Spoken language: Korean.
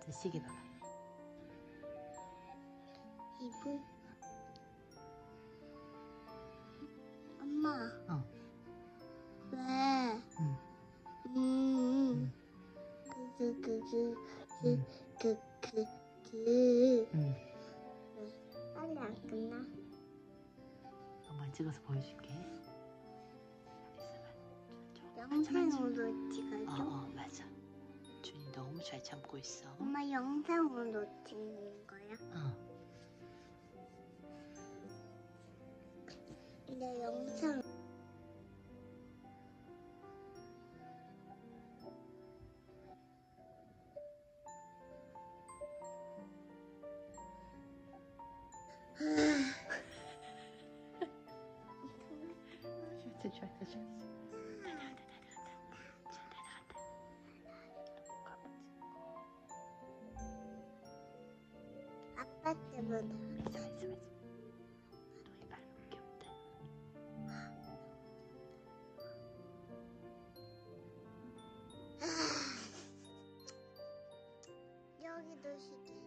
자, 시계 봐봐. 이분 엄마 어. 왜 응. 음. 그, 그, 그, 응. 그, 그, 그, 그. 응. 빨리 안 끝나? 엄마 찍어서 보여줄게. 영상으로 어, 찍어줘. 참고 있어. 엄마 영상으로 찍는 거야? 어. 내 영상. 좋았다, 좋았어. 다녀간 아빠 때문에. 있어, 있어, 있어. 너희 발로 귀엽다. 여기도 시계